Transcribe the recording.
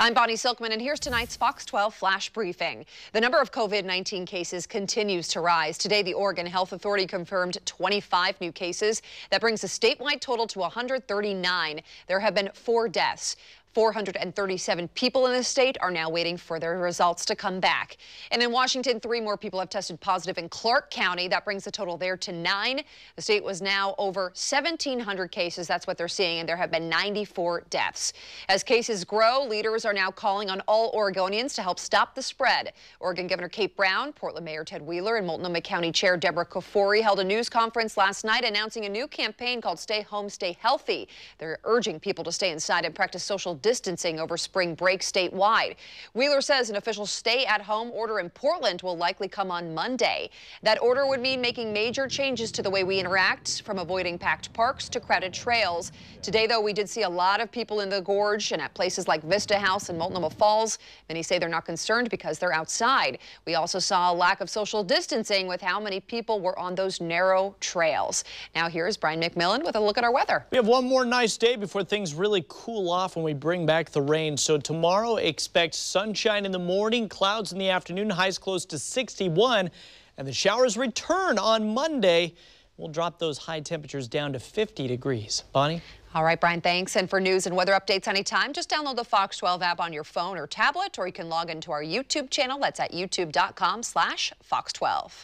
I'm Bonnie Silkman, and here's tonight's Fox 12 flash briefing. The number of COVID-19 cases continues to rise. Today, the Oregon Health Authority confirmed 25 new cases. That brings the statewide total to 139. There have been four deaths. 437 people in the state are now waiting for their results to come back. And in Washington, three more people have tested positive in Clark County. That brings the total there to nine. The state was now over 1,700 cases. That's what they're seeing, and there have been 94 deaths. As cases grow, leaders are now calling on all Oregonians to help stop the spread. Oregon Governor Kate Brown, Portland Mayor Ted Wheeler, and Multnomah County Chair Deborah Kafoury held a news conference last night announcing a new campaign called Stay Home, Stay Healthy. They're urging people to stay inside and practice social distancing over spring break statewide. Wheeler says an official stay-at-home order in Portland will likely come on Monday. That order would mean making major changes to the way we interact, from avoiding packed parks to crowded trails. Today, though, we did see a lot of people in the gorge and at places like Vista House and Multnomah Falls. Many say they're not concerned because they're outside. We also saw a lack of social distancing with how many people were on those narrow trails. Now here's Brian McMillan with a look at our weather. We have one more nice day before things really cool off when we bring back the rain. So tomorrow expect sunshine in the morning, clouds in the afternoon, highs close to 61, and the showers return on Monday. We'll drop those high temperatures down to 50 degrees. Bonnie? All right, Brian, thanks. And for news and weather updates anytime, just download the Fox 12 app on your phone or tablet, or you can log into our YouTube channel. That's at youtube.com slash Fox 12.